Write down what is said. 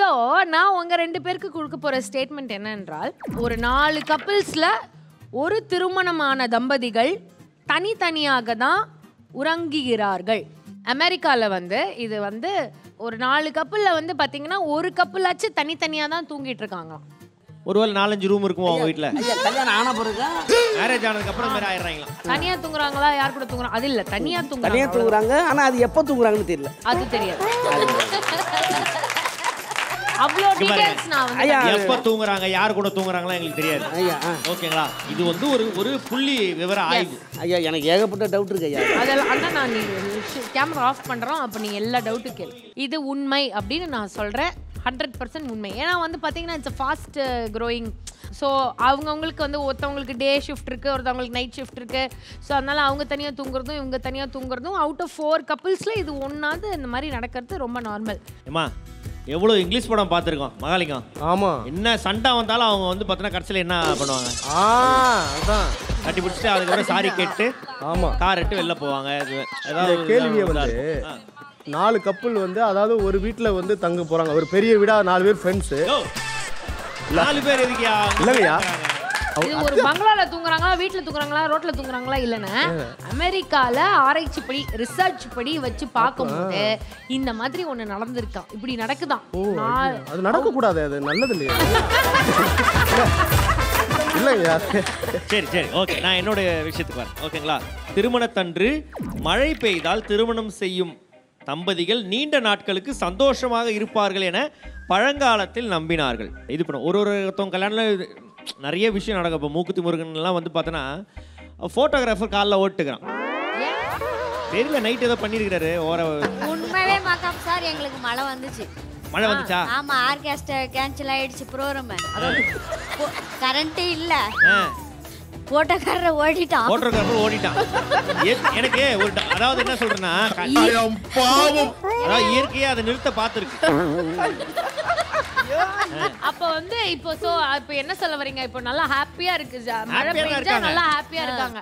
So நான் உங்க ரெண்டு பேருக்கு கொடுக்க போற ஸ்டேட்மெண்ட் என்னென்றால் ஒரு நாலு கப்பிள்ஸ்ல ஒரு திருமணமான தம்பதிகள் தனித்தனியாக தான் உறங்குகிறார்கள். அமெரிக்கால வந்து இது வந்து ஒரு நாலு கப்பல்ல வந்து பாத்தீங்கன்னா ஒரு கப்பலாச்சும் தனித்தனியா தான் தூங்கிட்டு இருக்காங்க ஒருவேளை நாலஞ்சு ரூம் இருக்குமோ அவங்க வீட்ல? கல்யாணம் ஆன பிறகு மேரேஜ் ஆனதுக்கு அப்புறம் மாதிரி ஆயிடுறாங்களா? தனியா தூங்குறாங்களா? யார் கூட தூங்குறாங்க அது இல்ல தனியா தனியாக தூங்குறாங்க. தூங்குறாங்க. ஆனா அது எப்போ தூங்குறாங்கன்னு தெரியல. அது தெரியாது. அவ்வளோ டீடைல்ஸ் நான் வந்து ஐயா எப்ப தூங்குறாங்க யார் கூட தூங்குறாங்களா எங்களுக்கு தெரியாது. ஐயா. ஓகேங்களா? இது வந்து ஒரு ஒரு புள்ளி விவர ஆய்வு. ஐயா எனக்கு ஏகப்பட்ட டவுட் இருக்கு ஐயா. அதெல்லாம் அண்ணா நான் நீ கேமரா ஆஃப் பண்றோம் அப்ப நீ எல்லா டவுட்டும் கேளு. இது உண்மை அப்படின்னு நான் சொல்றேன். ஹண்ட்ரட் பர்சன்ட் உண்மை. ஏன்னா வந்து பார்த்தீங்கன்னா இட்ஸ் ஃபாஸ்ட் க்ரோயிங் ஸோ அவங்கவுங்களுக்கு வந்து ஒருத்தவங்களுக்கு டே ஷிஃப்ட் இருக்குது ஒருத்தவங்களுக்கு நைட் ஷிஃப்ட் இருக்குது ஸோ அதனால் அவங்க தனியாக தூங்குறதும் இவங்க தனியாக தூங்குறதும் அவுட் ஆஃப் ஃபோர் கப்புள்ஸில் இது ஒன்றாவது இந்த மாதிரி நடக்கிறது ரொம்ப நார்மல் ஏமா எவ்வளோ இங்கிலீஷ் படம் பார்த்துருக்கோம் மகாலிங்கம். ஆமா. என்ன சண்டை வந்தாலும் அவங்க வந்து பார்த்தீங்கன்னா கடைசியில் என்ன பண்ணுவாங்க? ஆ அதான். கட்டி பிடிச்சிட்டு அதுக்கப்புறம் சாரி கேட்டு ஆமா. கார் எடுத்து வெளில போவாங்க. ஏதாவது கேள்வியை வந்து. நாலு கப்பல் வந்து அதாவது ஒரு வீட்ல வந்து தங்க போறாங்க. ஒரு பெரிய வீடா நாலு பேர் ஃப்ரெண்ட்ஸ் நாலு பேர் எதுக்கியா? இல்லைங்கய்யா இது ஒரு பங்களால தூங்குறாங்களா வீட்ல தூங்குறாங்களா ரோட்ல தூங்குறாங்களா இல்லைன்னு அமெரிக்கால ஆராய்ச்சி படி ரிசர்ச் படி வச்சு பார்க்கும்போது இந்த மாதிரி ஒண்ணு நடந்திருக்கான் இப்படி நடக்குதாம் நான் அது நடக்க கூடாது அது நல்லது இல்லையா? இல்லைங்கய்யா சரி சரி ஓகே. நான் என்னோட விஷயத்துக்கு வரேன். ஓகேங்களா? திருமணத்தன்று மழை பெய்தால் திருமணம் செய்யும் தம்பதிகள் நீண்ட நாட்களுக்கு சந்தோஷமாக இருப்பார்கள் என பழங்காலத்தில் நம்பினார்கள். இது பண்ண ஒரு ஒருத்தவங்க கல்யாணம் நிறைய விஷயம் நடக்கும். இப்போ மூக்குத்தி முருகன்லாம் வந்து பார்த்தோன்னா ஃபோட்டோகிராஃபர் காலில் ஓட்டுக்கிறான். தெரியல நைட் ஏதோ பண்ணியிருக்கிறாரு ஓர உண்மையிலே மாக்காம் சார் எங்களுக்கு மழை வந்துச்சு. மழை வந்துச்சா? ஆமா ஆர்கெஸ்ட்ரா கேன்சல் ஆயிடுச்சு ப்ரோக்ராம் கரண்ட் இல்ல. ஆ. போட்டோக்காரரை ஓடிட்டான். ஃபோட்டோகிராஃபர் ஓடிட்டான். எனக்கு ஒரு அதாவது என்ன சொல்றேன்னா க- அதாவது இயற்கையா அதை நிறுத்த பார்த்துருக்கு. அப்ப வந்து இப்போ சோ இப்போ என்ன சொல்ல வரீங்க இப்போ நல்லா ஹாப்பியா இருக்கு. மழை பெஞ்சா. நல்லா ஹாப்பியா இருக்காங்க.